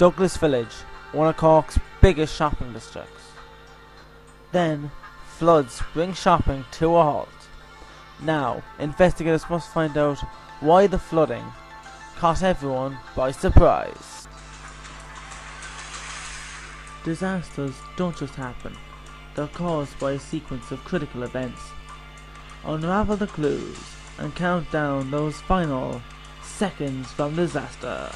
Douglas Village, one of Cork's biggest shopping districts. Then, floods bring shopping to a halt. Now, investigators must find out why the flooding caught everyone by surprise. Disasters don't just happen, they're caused by a sequence of critical events. Unravel the clues and count down those final seconds from disaster.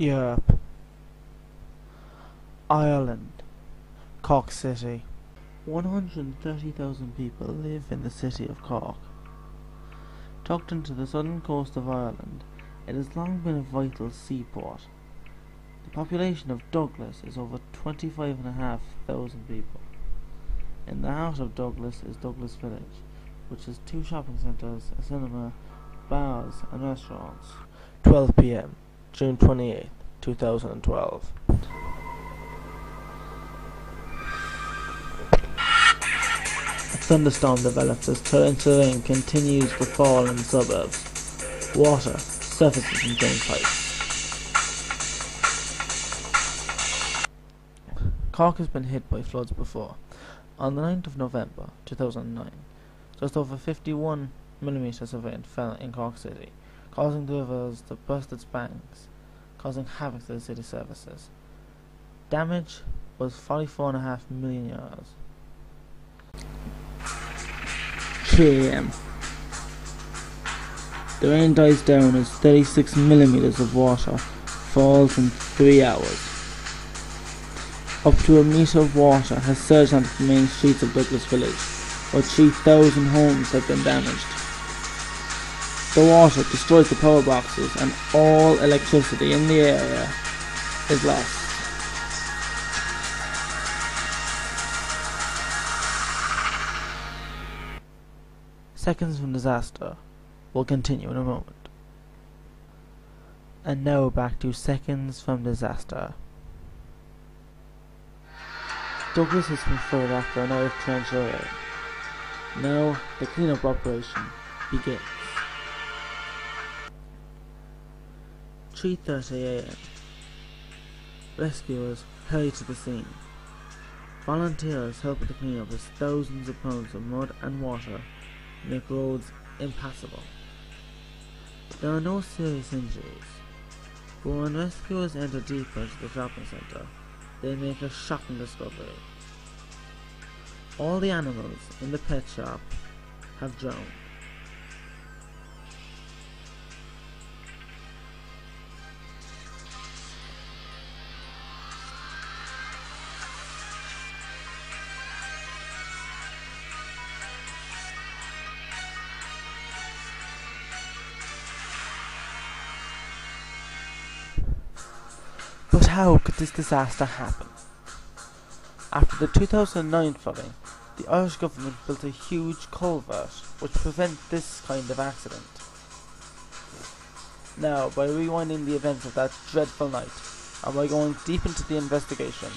Europe, Ireland, Cork City. 130,000 people live in the city of Cork. Tucked into the southern coast of Ireland, it has long been a vital seaport. The population of Douglas is over 25,500 people. In the heart of Douglas is Douglas Village, which has two shopping centres, a cinema, bars and restaurants. 12 p.m. June 28, 2012. A thunderstorm develops as torrential rain continues to fall in the suburbs. Water surfaces in drain pipes. Cork has been hit by floods before. On the 9th of November 2009, just over 51 millimeters of rain fell in Cork City, causing the rivers to burst its banks, causing havoc to the city services. Damage was 44.5 million euros. 3 a.m. The rain dies down as 36 millimeters of water falls in 3 hours. Up to a meter of water has surged onto the main streets of Douglas Village, where 3,000 homes have been damaged. The water destroys the power boxes and all electricity in the area is lost. Seconds from disaster will continue in a moment. And now back to seconds from disaster. Douglas has been flooded after an hour of rain. Now the cleanup operation begins. 3.30 am. Rescuers hurry to the scene. Volunteers help with the cleanup as thousands of pounds of mud and water make roads impassable. There are no serious injuries, but when rescuers enter deeper into the shopping centre, they make a shocking discovery. All the animals in the pet shop have drowned. But how could this disaster happen? After the 2009 flooding, the Irish government built a huge culvert which prevent this kind of accident. Now, by rewinding the events of that dreadful night, and by going deep into the investigation,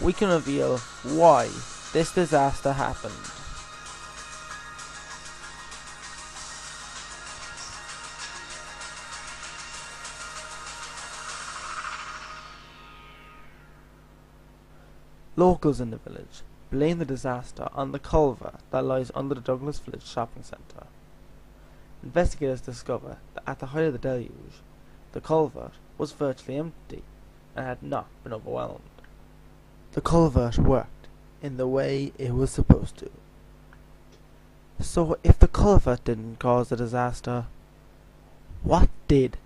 we can reveal why this disaster happened. Locals in the village blame the disaster on the culvert that lies under the Douglas Village shopping centre. Investigators discover that at the height of the deluge, the culvert was virtually empty and had not been overwhelmed. The culvert worked in the way it was supposed to. So if the culvert didn't cause the disaster, what did?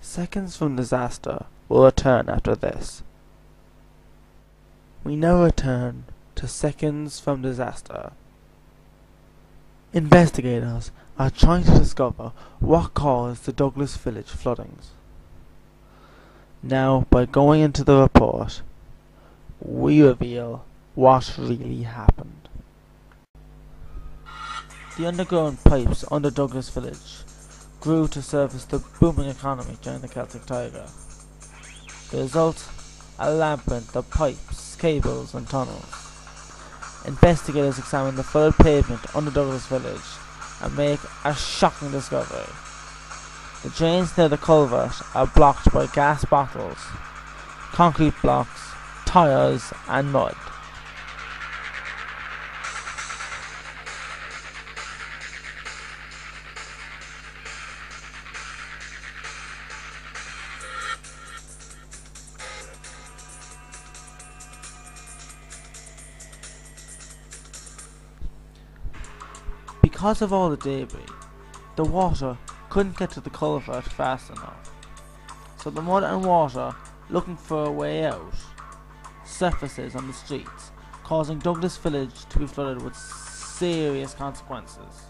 Seconds from disaster will return after this. We now return to seconds from disaster. Investigators are trying to discover what caused the Douglas Village floodings. Now, by going into the report, we reveal what really happened. The underground pipes under Douglas Village grew to service the booming economy during the Celtic Tiger. The result? A labyrinth of pipes, cables and tunnels. Investigators examine the flooded pavement under Douglas Village and make a shocking discovery. The drains near the culvert are blocked by gas bottles, concrete blocks, tyres and mud. Because of all the debris, the water couldn't get to the culvert fast enough. So the mud and water, looking for a way out, surfaces on the streets, causing Douglas Village to be flooded with serious consequences.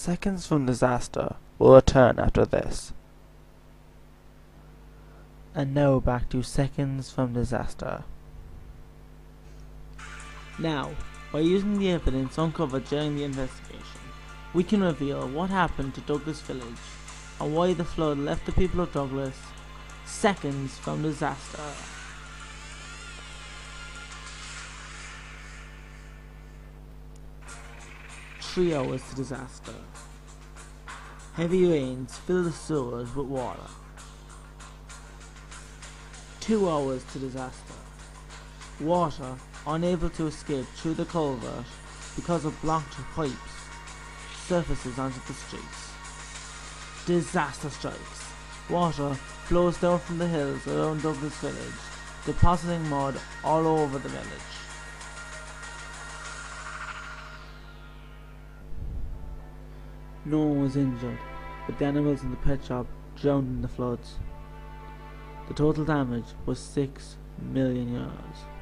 Seconds from disaster will return after this. And now back to seconds from disaster. Now, by using the evidence uncovered during the investigation, we can reveal what happened to Douglas Village and why the flood left the people of Douglas seconds from disaster. Three hours to disaster. Heavy rains fill the sewers with water. Two hours to disaster. Water unable to escape through the culvert because of blocked pipes surfaces onto the streets. Disaster strikes. Water flows down from the hills around Douglas village, depositing mud all over the village. No one was injured, but the animals in the pet shop drowned in the floods. The total damage was 6 million euros.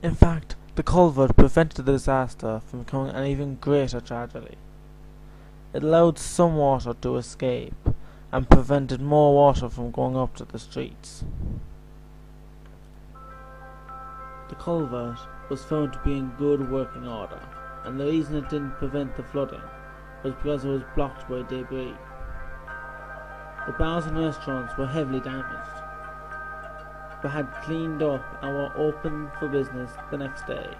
In fact, the culvert prevented the disaster from becoming an even greater tragedy. It allowed some water to escape and prevented more water from going up to the streets. The culvert was found to be in good working order, and the reason it didn't prevent the flooding was because it was blocked by debris. The bars and restaurants were heavily damaged, but had cleaned up and were open for business the next day.